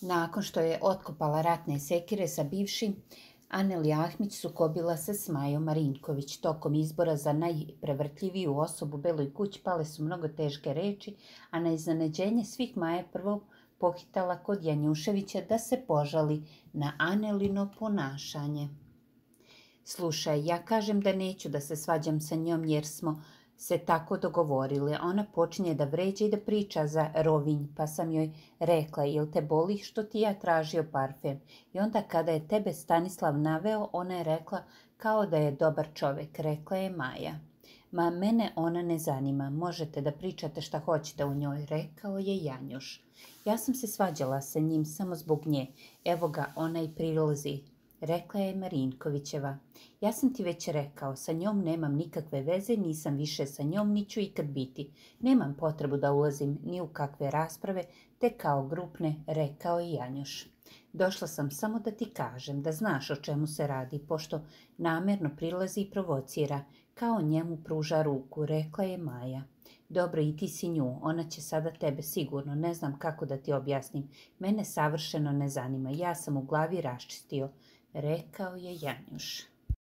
Nakon što je otkopala ratne sekire sa bivšim, Aneli Ahmić sukobila se s Majom Marinković. Tokom izbora za najprevrtljiviju osobu Beloj kući pale su mnogo teške reči, a na iznenađenje svih Maja prvo pohitala kod Janjuševića da se požali na Anelino ponašanje. Slušaj, ja kažem da neću da se svađam sa njom jer smo se tako dogovorili. Ona počinje da vređa i da priča za rovinj, pa sam joj rekla, jel te boli što ti ja tražio parfem? I onda kada je tebe Stanislav naveo, ona je rekla kao da je dobar čovjek, rekla je Maja. Ma mene ona ne zanima, možete da pričate šta hoćete u njoj, rekao je Janjuš. Ja sam se svađala sa njim samo zbog nje, evo ga, ona i prilazi, rekla je Marinkovićeva. Ja sam ti već rekao, sa njom nemam nikakve veze, nisam više sa njom, ni ću ikad biti. Nemam potrebu da ulazim ni u kakve rasprave, te kao grupne, rekao je Janjuš. Došla sam samo da ti kažem, da znaš o čemu se radi, pošto namjerno prilazi i provocira, kao njemu pruža ruku, rekla je Maja. Dobro, i ti si nju, ona će sada tebe sigurno, ne znam kako da ti objasnim. Mene savršeno ne zanima, ja sam u glavi raščistio rekao je Janjuš.